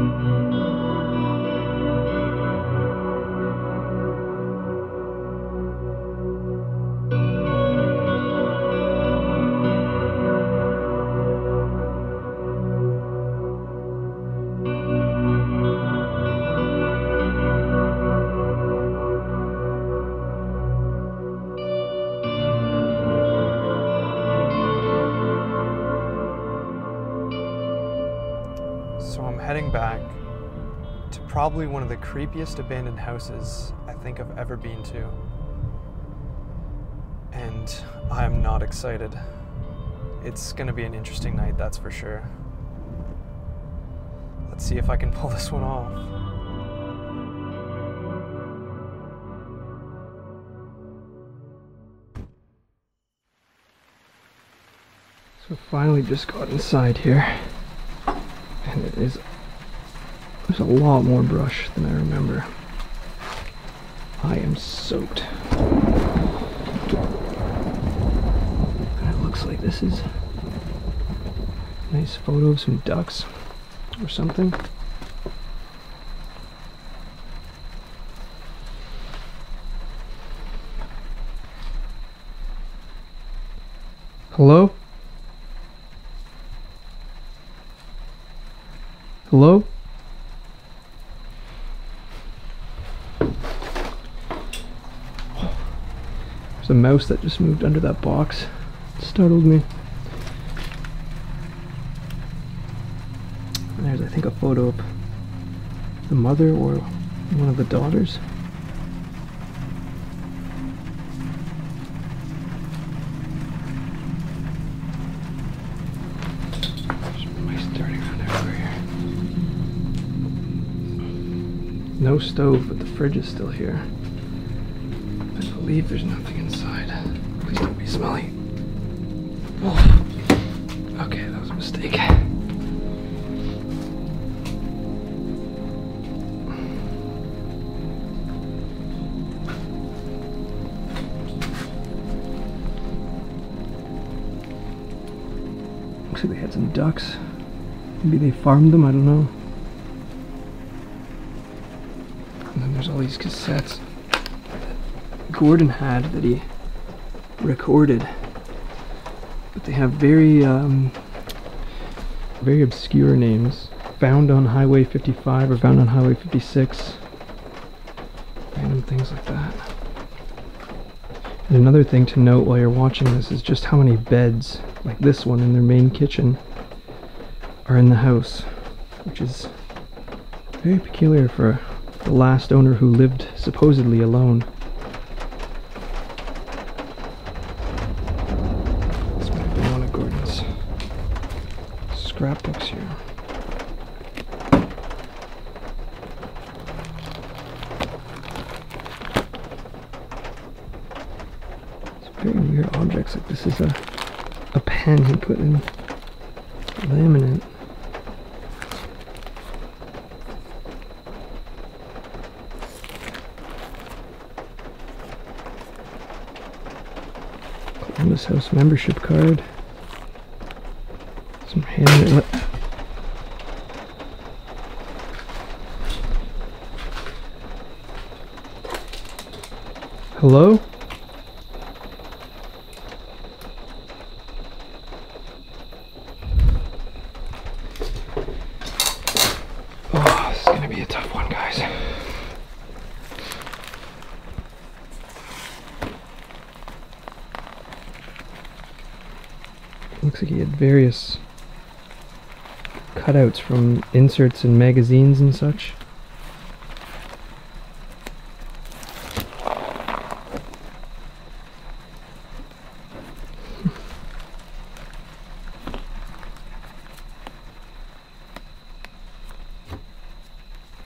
So probably one of the creepiest abandoned houses I think I've ever been to. And I am not excited. It's gonna be an interesting night, that's for sure. Let's see if I can pull this one off. So finally just got inside here and it is there's a lot more brush than I remember. I am soaked. And it looks like this is a nice photo of some ducks or something. Hello? Hello? Mouse that just moved under that box. It startled me. And there's, I think, a photo of the mother or one of the daughters. No stove, but the fridge is still here. I believe there's nothing inside. Smelly. Oh. Okay, that was a mistake. Looks like they had some ducks. Maybe they farmed them, I don't know. And then there's all these cassettes that Gordon had that he recorded. But they have very, um, very obscure names. Found on Highway 55 or found on Highway 56. Random things like that. And another thing to note while you're watching this is just how many beds, like this one in their main kitchen, are in the house, which is very peculiar for the last owner who lived supposedly alone. This might have been one of Gordon's scrapbooks here. It's very weird objects. Like this is a a pen he put in laminate. Columbus House membership card. Some handwritten. Hello? Oh, this is gonna be a tough one, guys. Looks like he had various cutouts from inserts in magazines and such.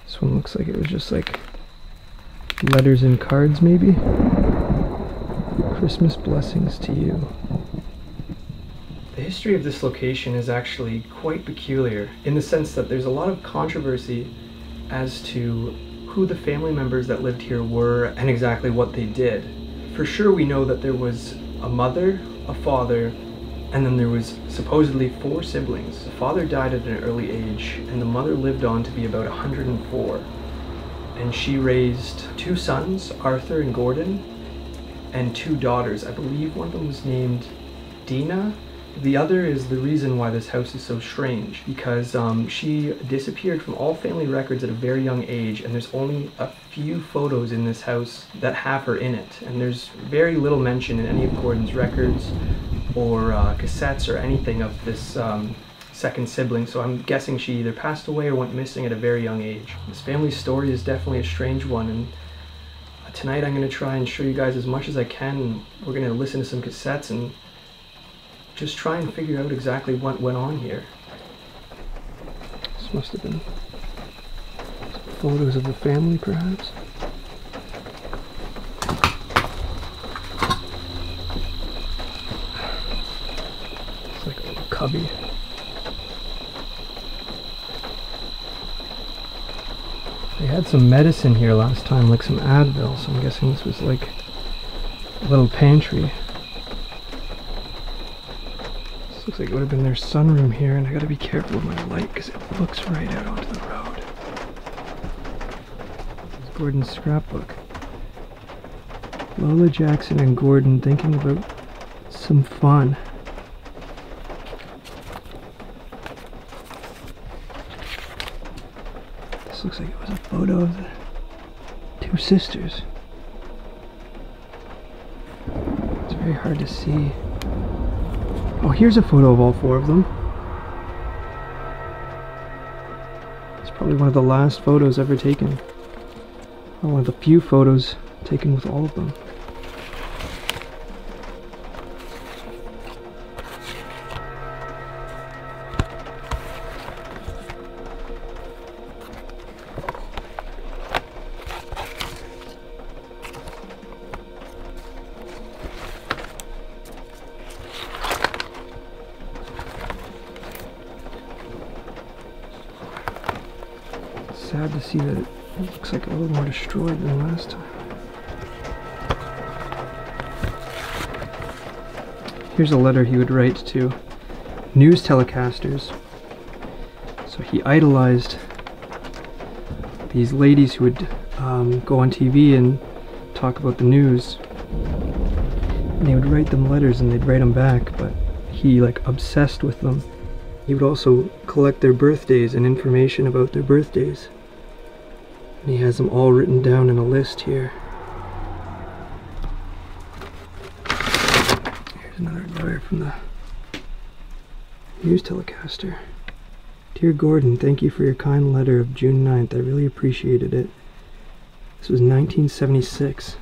This one looks like it was just like letters and cards, maybe. Christmas blessings to you. The history of this location is actually quite peculiar in the sense that there's a lot of controversy as to who the family members that lived here were and exactly what they did. For sure, we know that there was a mother, a father, And then there was supposedly four siblings. The father died at an early age, and the mother lived on to be about 104. And she raised two sons, Arthur and Gordon, and two daughters. I believe one of them was named Dina. The other is the reason why this house is so strange, because um, she disappeared from all family records at a very young age, and there's only a few photos in this house that have her in it. And there's very little mention in any of Gordon's records or uh, cassettes or anything of this um, second sibling, so I'm guessing she either passed away or went missing at a very young age. This family story is definitely a strange one, and tonight I'm going to try and show you guys as much as I can. We're going to listen to some cassettes and just try and figure out exactly what went on here. This must have been photos of the family, perhaps. It's like a little cubby. They had some medicine here last time, like some Advil, so I'm guessing this was like a little pantry. This looks like it would have been their sunroom here, and I gotta be careful with my light because it looks right out onto the road. This is Gordon's scrapbook. Lola Jackson and Gordon thinking about some fun. This looks like it was a photo of the two sisters. It's very hard to see. Oh, here's a photo of all four of them. It's probably one of the last photos ever taken. Or one of the few photos taken with all of them. See that it looks like a little more destroyed than last time. Here's a letter he would write to news telecasters. So he idolized these ladies who would um, go on TV and talk about the news. And he would write them letters and they'd write them back, but he like obsessed with them. He would also collect their birthdays and information about their birthdays. Has them all written down in a list here. Here's another letter from the news telecaster. Dear Gordon, thank you for your kind letter of June 9th. I really appreciated it. This was 1976.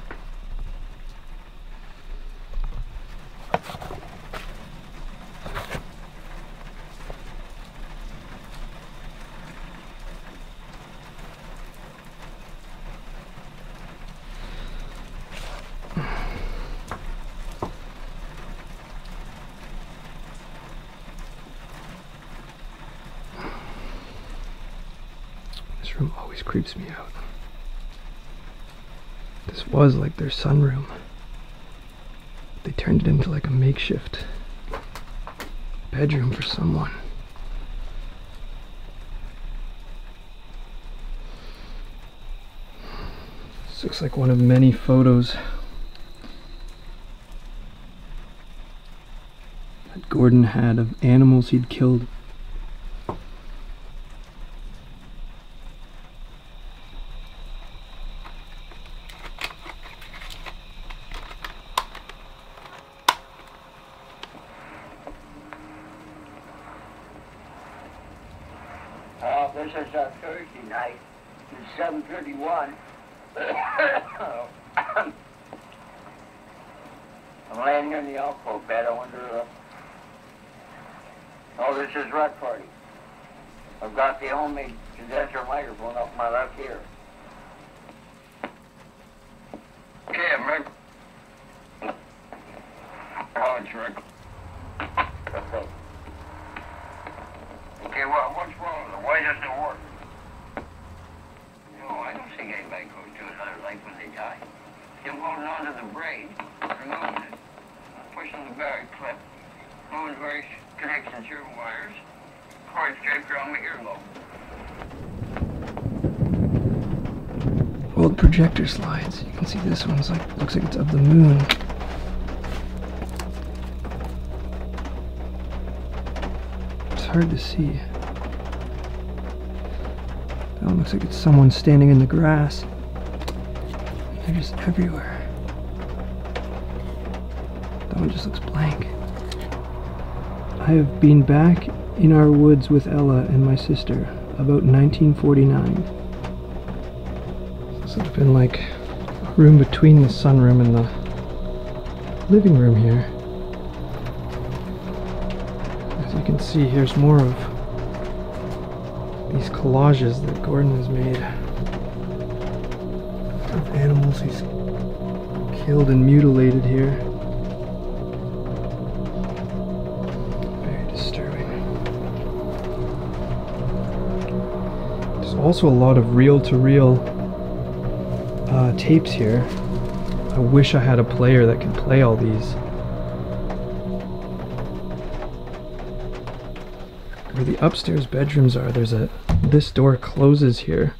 This room always creeps me out. This was like their sunroom. They turned it into like a makeshift bedroom for someone. This looks like one of many photos that Gordon had of animals he'd killed. Uh, this is uh, Thursday night. It's seven thirty-one. I'm laying here in the alcove bed. I wonder. Uh... Oh, this is Red Party. I've got the homemade condenser microphone up my left ear. Yeah, Rick. Oh, it's Rick. Okay. Okay, well, what's wrong with it? Why doesn't it work? No, I don't think anybody goes to another life when they die. You're holding on to the braid, removing it, pushing the barrel clip, moving very cord straight from my earlobe. Old projector slides. You can see this one's like looks like it's of the moon. It's hard to see. Oh, that one looks like it's someone standing in the grass. They're just everywhere. That one just looks blank. I have been back in our woods with Ella and my sister about 1949. So it's been like a room between the sunroom and the living room here. As you can see, here's more of these collages that Gordon has made of animals he's killed and mutilated here. Also a lot of reel to reel uh, tapes here. I wish I had a player that could play all these. Where the upstairs bedrooms are, there's a this door closes here.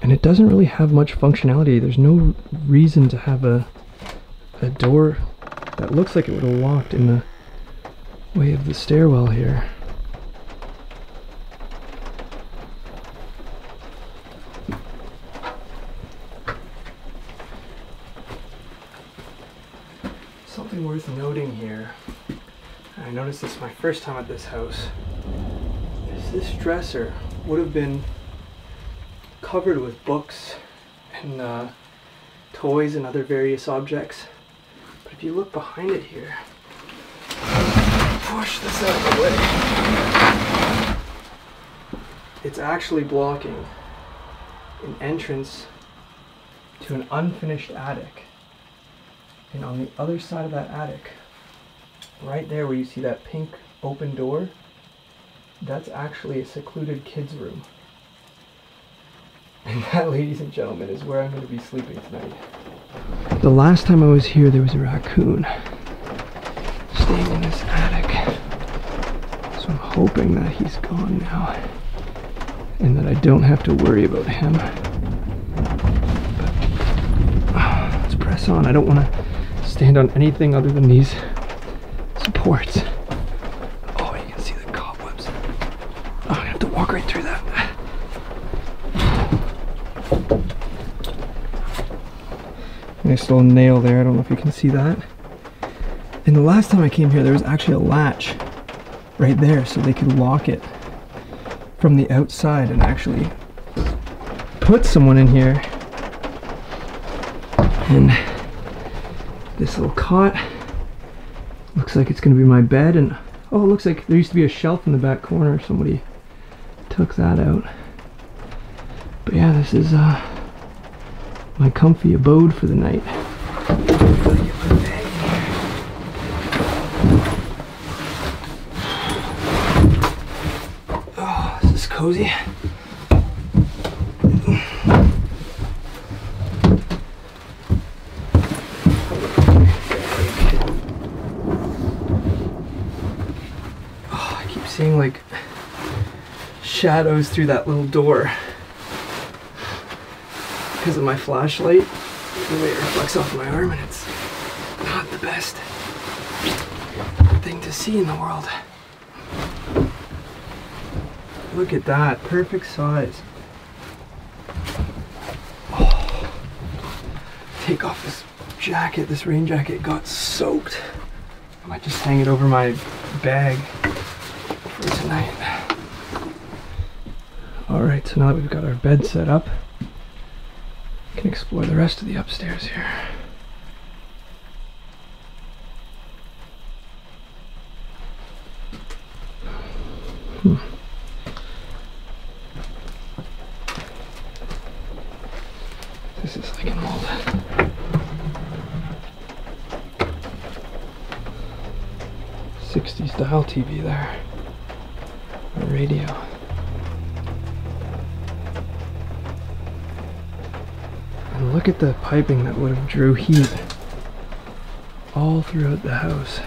And it doesn't really have much functionality. There's no reason to have a a door that looks like it would have locked in the way of the stairwell here. Something worth noting here, and I noticed this my first time at this house, is this dresser would have been covered with books and uh, toys and other various objects. But if you look behind it here, push this out of the way. It's actually blocking an entrance to an unfinished attic. And on the other side of that attic, right there where you see that pink open door, that's actually a secluded kids' room. And that, ladies and gentlemen, is where I'm going to be sleeping tonight. The last time I was here, there was a raccoon staying in this attic. So I'm hoping that he's gone now. And that I don't have to worry about him. But, ah, let's press on. I don't want to stand on anything other than these supports. Oh, you can see the cobwebs. Oh, I have to walk right through that. Little nail there. I don't know if you can see that. And the last time I came here, there was actually a latch right there so they could lock it from the outside and actually put someone in here. And this little cot looks like it's going to be my bed. And oh, it looks like there used to be a shelf in the back corner. Somebody took that out. But yeah, this is uh, my comfy abode for the night. Oh, this is cozy. Oh, I keep seeing like shadows through that little door because of my flashlight, the way it reflects off my arm, and it's not the best thing to see in the world. Look at that, perfect size. Oh. Take off this jacket, this rain jacket got soaked. I might just hang it over my bag for tonight. Alright, so now that we've got our bed set up, explore the rest of the upstairs here. Hmm. This is like an old sixties dial TV there. A radio. Look at the piping that would have drew heat all throughout the house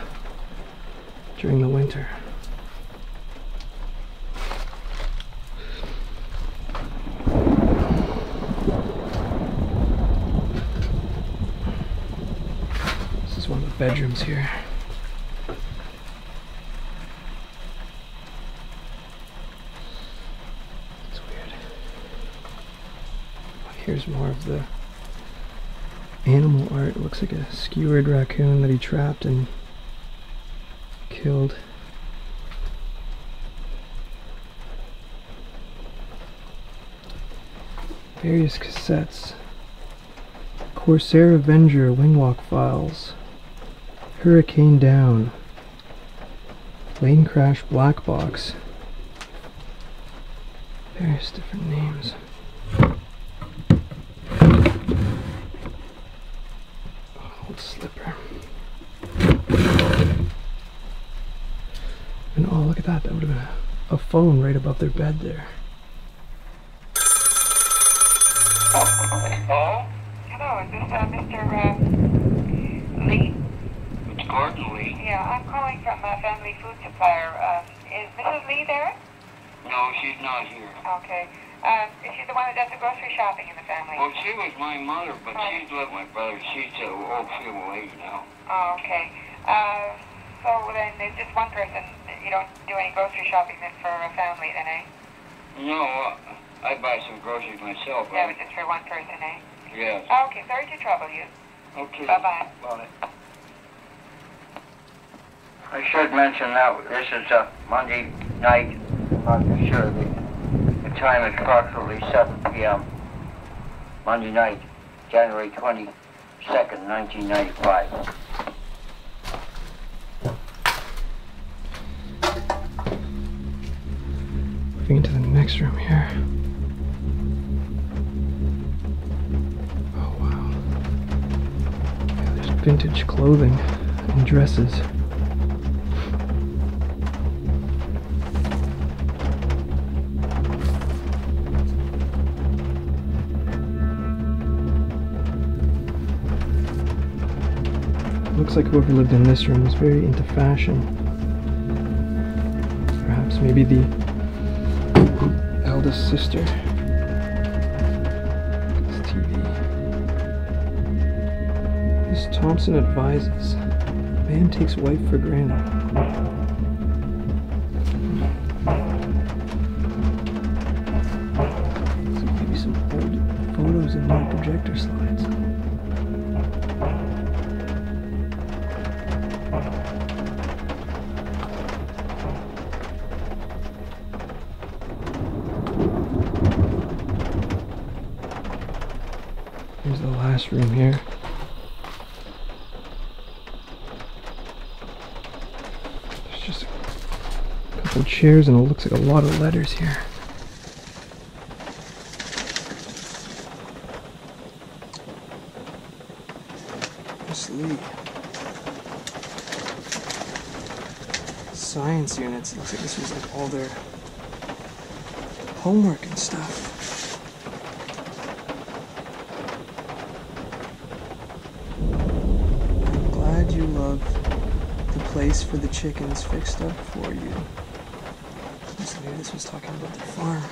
during the winter. This is one of the bedrooms here. It's weird. Here's more of the animal art. It looks like a skewered raccoon that he trapped and killed. Various cassettes. Corsair Avenger Wingwalk Files. Hurricane Down. Plane Crash Black Box. Various different names. Old slipper. And oh, look at that. That would have been a, a phone right above their bed there. Oh? Hello, is this uh, Mr. Uh, Lee? It's Gordon Lee. Yeah, I'm calling from a family food supplier. Um, is Mrs. Lee there? No, she's not here. Okay. Um, is she the one that does the grocery shopping in the family? Well, she was my mother, but Oh. she's with my brother. She's uh, old Civil Age now. Oh, okay. Uh, so then there's just one person. You don't do any grocery shopping then for a family then, eh? No, uh, I buy some groceries myself. That I, was just for one person, eh? yes. Oh, okay, sorry to trouble you. Okay. Bye-bye. Bye. I should mention that this is a Monday night. I'm sure the, the time is approximately 7 p.m. Monday night, January 22nd, 1995. Moving into the next room here. Oh wow. Yeah, there's vintage clothing and dresses. Looks like whoever lived in this room was very into fashion. Perhaps maybe the eldest sister. This TV. Miss Thompson advises. Man takes wife for granted. So maybe some old photos and new projector slides. Room here. There's just a couple chairs and it looks like a lot of letters here. Miss Lee. Science units. It looks like this was like all their homework and stuff. I'm glad you love the place for the up for you. Maybe this was talking about their farm.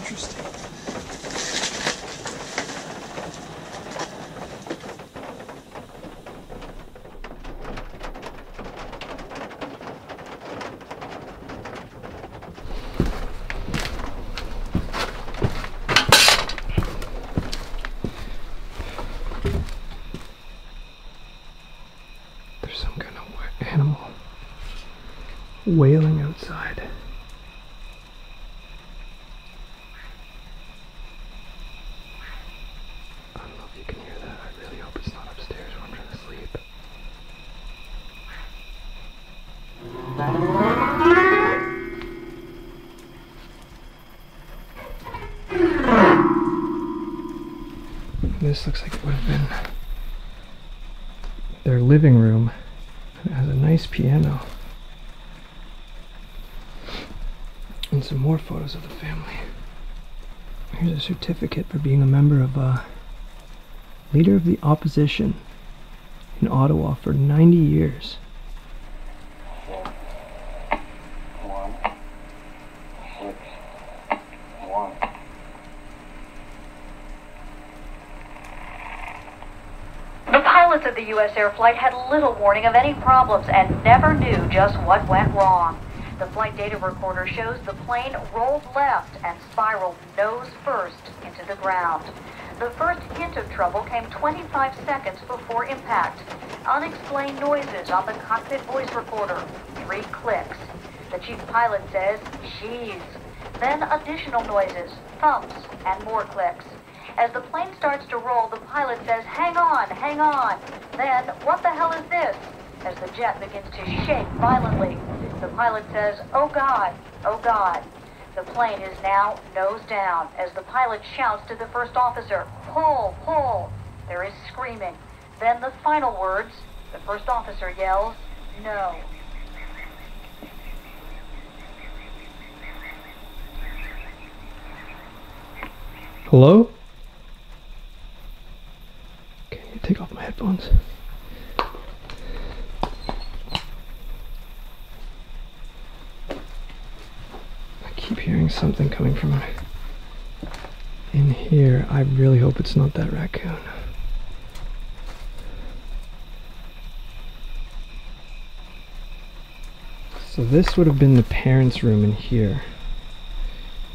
Interesting. There's some kind of wa- animal wailing outside. I you can hear that. I really hope it's not upstairs I'm trying to sleep. This looks like it would have been their living room. It has a nice piano. And some more photos of the family. Here's a certificate for being a member of uh, leader of the opposition in Ottawa for 90 years. One, six, one. the pilots of the U.S. Air flight had little warning of any problems and never knew just what went wrong. The flight data recorder shows the plane rolled left and spiraled nose first into the ground. The first hint of trouble came 25 seconds before impact. Unexplained noises on the cockpit voice recorder. Three clicks. The chief pilot says, she's. Then additional noises, thumps, and more clicks. As the plane starts to roll, the pilot says, hang on, hang on. Then, what the hell is this? As the jet begins to shake violently, the pilot says, oh God, oh God. The plane is now nose down as the pilot shouts to the first officer, pull, pull. There is screaming. Then the final words, the first officer yells, no. Hello? Need to take off my headphones. I keep hearing something coming from in here. I really hope it's not that raccoon. So this would have been the parents' room in here.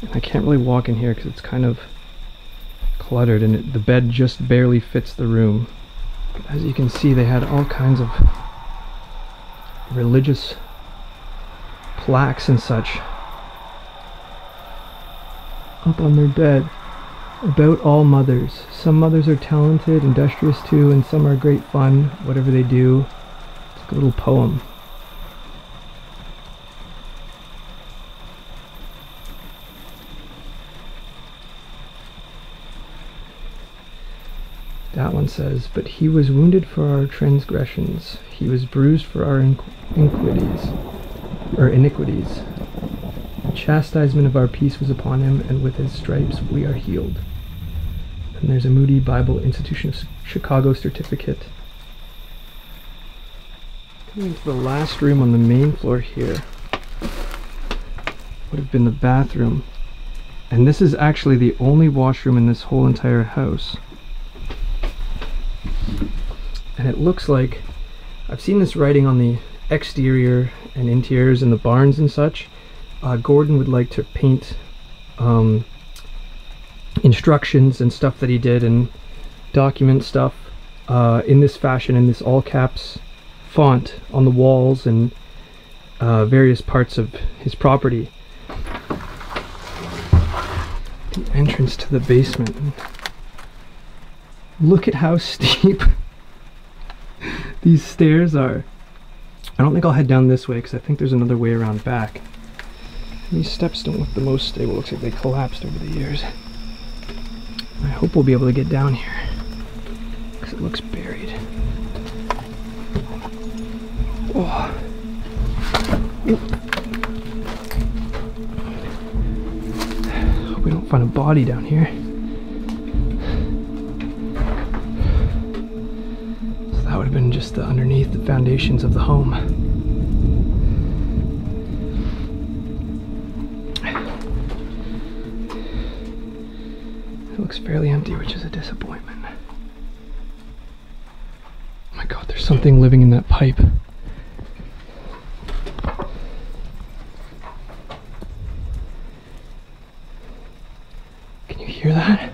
And I can't really walk in here because it's kind of cluttered and it, the bed just barely fits the room. But as you can see, they had all kinds of religious plaques and such up on their bed about all mothers. Some mothers are talented, industrious too, and some are great fun, whatever they do. It's like a little poem. That one says, But he was wounded for our transgressions, he was bruised for our iniquities, or iniquities. Chastisement of our peace was upon him, and with his stripes we are healed. And there's a Moody Bible Institution of Chicago certificate. Coming to the last room on the main floor here would have been the bathroom. And this is actually the only washroom in this whole entire house and it looks like I've seen this writing on the exterior and interiors in the barns and such. Uh, Gordon would like to paint um, instructions and stuff that he did and document stuff uh, in this fashion, in this all caps font on the walls and uh, various parts of his property. The entrance to the basement. Look at how steep these stairs are. I don't think I'll head down this way because I think there's another way around back. These steps don't look the most stable. Looks like they collapsed over the years. I hope we'll be able to get down here because it looks buried. Oh. Hope we don't find a body down here. So that would have been just underneath the foundations of the home. It looks fairly empty, which is a disappointment. Oh my god, there's something living in that pipe. Can you hear that?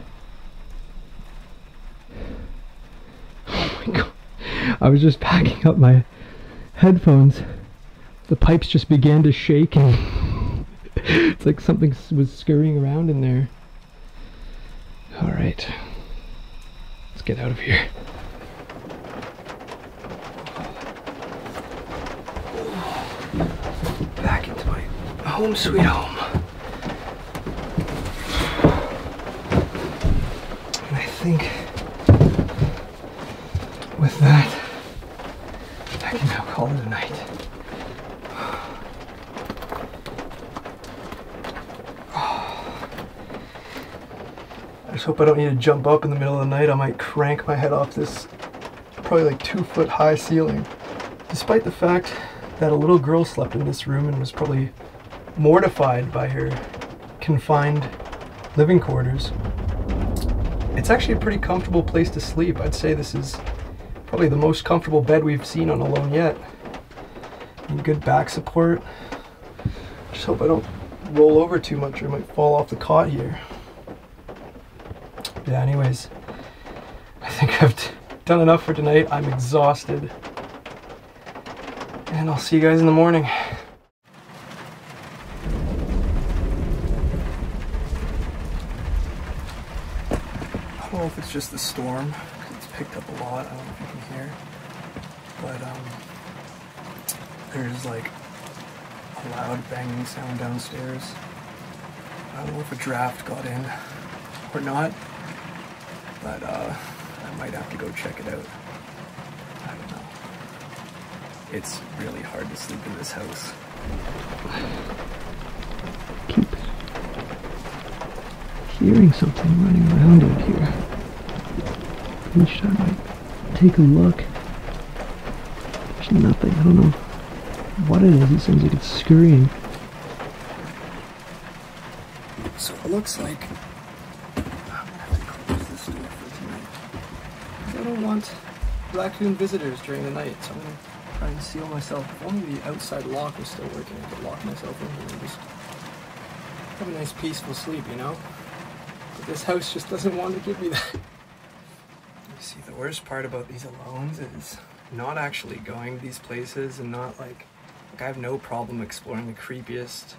Oh my god. I was just packing up my headphones. The pipes just began to shake and it's like something was scurrying around in there. All right, let's get out of here. Back into my home sweet home. And I think with that, I can now call it a night. I just hope I don't need to jump up in the middle of the night. I might crank my head off this probably like two foot high ceiling. Despite the fact that a little girl slept in this room and was probably mortified by her confined living quarters, it's actually a pretty comfortable place to sleep. I'd say this is Probably the most comfortable bed we've seen on Alone yet. Good back support. Just hope I don't roll over too much or I might fall off the cot here. Anyways, I think I've done enough for tonight. I'm exhausted. And I'll see you guys in the morning. I don't know if it's just the storm, it's picked up a lot. I don't know if you can hear. But, um, there's like a loud banging sound downstairs. I don't know if a draft got in or not, but, uh, I might have to go check it out. I don't know. It's really hard to sleep in this house. Keep hearing something running around out here. Each time I take a look, there's nothing. I don't know what it is. It sounds like it's scurrying. So it looks like I'm gonna have to close this door for I raccoon visitors during the night, so I'm gonna try and seal myself. If only the outside lock was still working, I could lock myself in here and just have a nice peaceful sleep, you know? But this house just doesn't want to give me that. You see, the worst part about these alones is not actually going to these places and not like, like I have no problem exploring the creepiest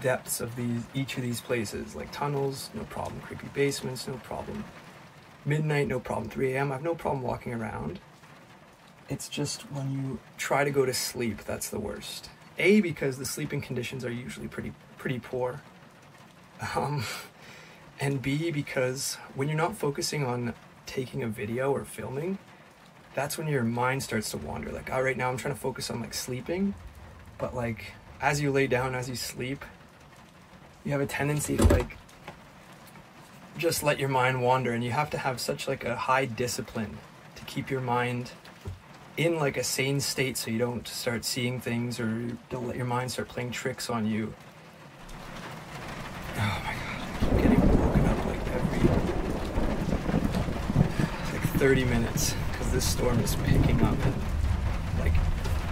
depths of these each of these places, like tunnels, no problem. Creepy basements, no problem. Midnight, no problem. 3 a.m. I have no problem walking around. It's just when you try to go to sleep, that's the worst. A because the sleeping conditions are usually pretty pretty poor. Um, and B because when you're not focusing on taking a video or filming, that's when your mind starts to wander. Like, all right, now I'm trying to focus on like sleeping, but like as you lay down, as you sleep, you have a tendency to like just let your mind wander, and you have to have such like a high discipline to keep your mind in like a sane state so you don't start seeing things or don't let your mind start playing tricks on you. Oh my god, I keep getting woken up like every like 30 minutes because this storm is picking up and like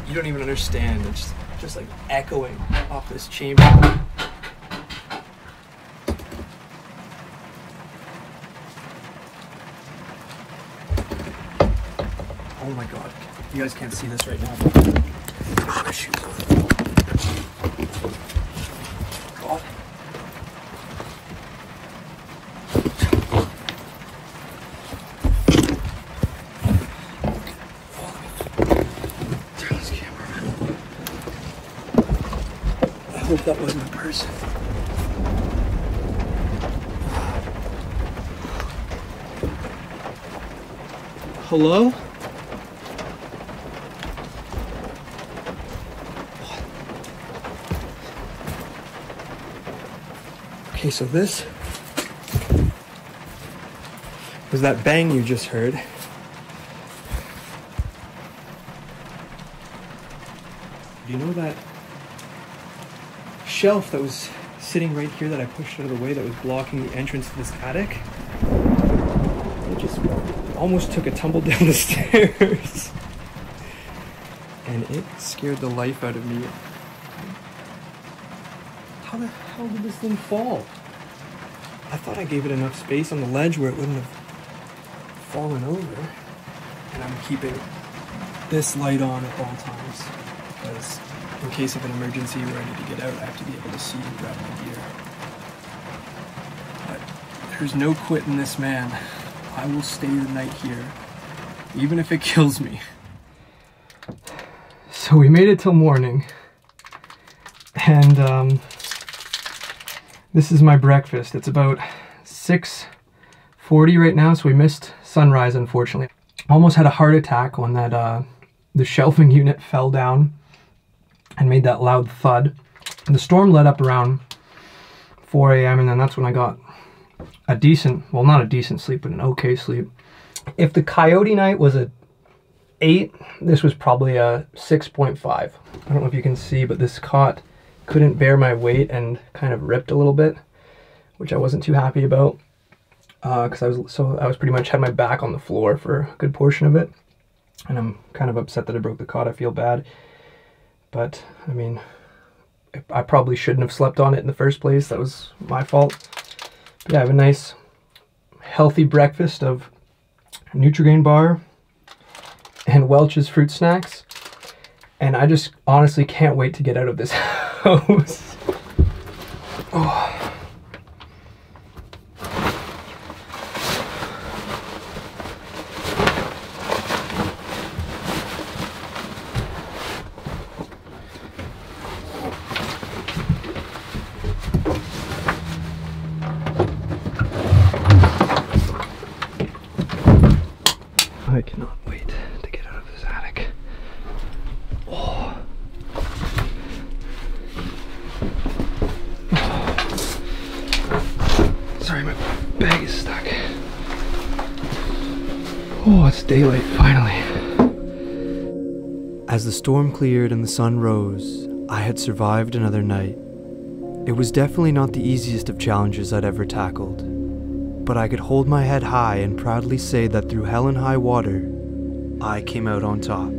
you don't even understand. It's just, just like echoing off this chamber. Oh my god. You guys can't see this right now. Ah, my shoes. I hope that wasn't a person. Hello? Okay, so this was that bang you just heard. Do you know that shelf that was sitting right here that I pushed out of the way that was blocking the entrance to this attic? It just almost took a tumble down the stairs. And it scared the life out of me. How the hell did this thing fall? I thought I gave it enough space on the ledge where it wouldn't have fallen over. And I'm keeping this light on at all times because in case of an emergency where I need to get out, I have to be able to see and grab my gear. But there's no quitting this man. I will stay the night here, even if it kills me. So we made it till morning, and um, this is my breakfast. It's about 6:40 right now, so we missed sunrise unfortunately. Almost had a heart attack when that uh, the shelving unit fell down and made that loud thud. And the storm let up around 4 a.m. and then that's when I got a decent, well not a decent sleep, but an okay sleep. If the coyote night was a 8, this was probably a 6.5. I don't know if you can see, but this cot couldn't bear my weight and kind of ripped a little bit, which I wasn't too happy about. Uh, because I was so I was pretty much had my back on the floor for a good portion of it. and I'm kind of upset that I broke the cot. I feel bad, but I mean, I probably shouldn't have slept on it in the first place. That was my fault. But yeah, I have a nice, healthy breakfast of Nutrigrain bar and Welch's fruit snacks, and I just honestly can't wait to get out of this house. oh. I cannot wait to get out of this attic. Oh. Sorry, my bag is stuck. Oh, it's daylight finally. As the storm cleared and the sun rose, I had survived another night. It was definitely not the easiest of challenges I'd ever tackled but I could hold my head high and proudly say that through hell and high water, I came out on top.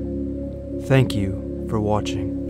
Thank you for watching.